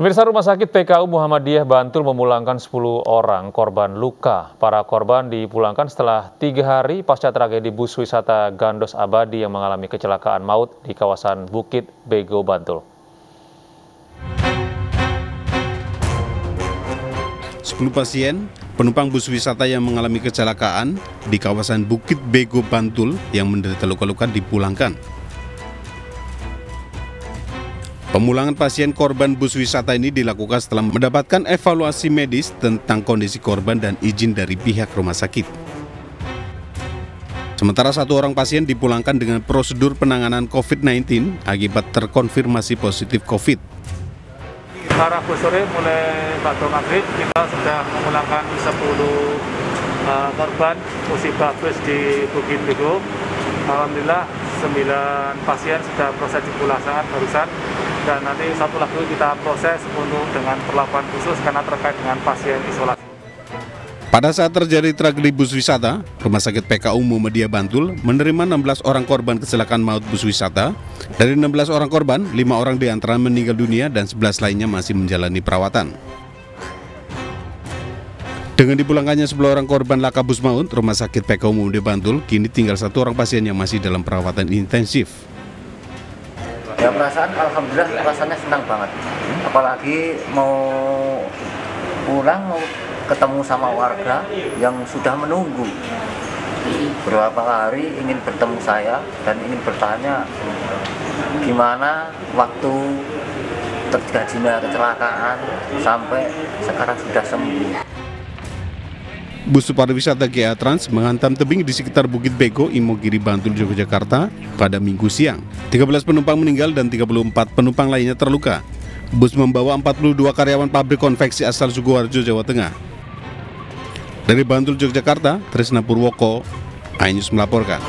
Pemirsa Rumah Sakit PKU Muhammadiyah Bantul memulangkan 10 orang korban luka. Para korban dipulangkan setelah tiga hari pasca tragedi bus wisata Gandos Abadi yang mengalami kecelakaan maut di kawasan Bukit Bego, Bantul. 10 pasien penumpang bus wisata yang mengalami kecelakaan di kawasan Bukit Bego, Bantul yang menderita luka-luka dipulangkan. Pemulangan pasien korban bus wisata ini dilakukan setelah mendapatkan evaluasi medis tentang kondisi korban dan izin dari pihak rumah sakit. Sementara satu orang pasien dipulangkan dengan prosedur penanganan COVID-19 akibat terkonfirmasi positif COVID. Arah sore mulai Batu Maghrib kita sudah memulangkan 10 uh, korban musibah bus di Bukit Bego. Alhamdulillah 9 pasien sudah proses dipulangkan barusan dan nanti satu lagi kita proses untuk dengan perlakuan khusus karena terkait dengan pasien isolasi. Pada saat terjadi tragedi bus wisata, Rumah Sakit PKU Muhammadiyah Bantul menerima 16 orang korban kecelakaan maut bus wisata. Dari 16 orang korban, 5 orang di antara meninggal dunia dan 11 lainnya masih menjalani perawatan. Dengan dipulangkannya 10 orang korban laka bus maut, Rumah Sakit PKU Muhammadiyah Bantul kini tinggal satu orang pasien yang masih dalam perawatan intensif. Ya perasaan alhamdulillah rasanya senang banget. Apalagi mau pulang mau ketemu sama warga yang sudah menunggu beberapa hari ingin bertemu saya dan ingin bertanya gimana waktu terjadinya kecelakaan sampai sekarang sudah sembuh. Bus pariwisata GA Trans menghantam tebing di sekitar Bukit Bego, Imogiri, Bantul, Yogyakarta pada minggu siang. 13 penumpang meninggal dan 34 penumpang lainnya terluka. Bus membawa 42 karyawan pabrik konveksi asal Sukoharjo, Jawa Tengah. Dari Bantul, Yogyakarta, Trisna Purwoko, Ainus melaporkan.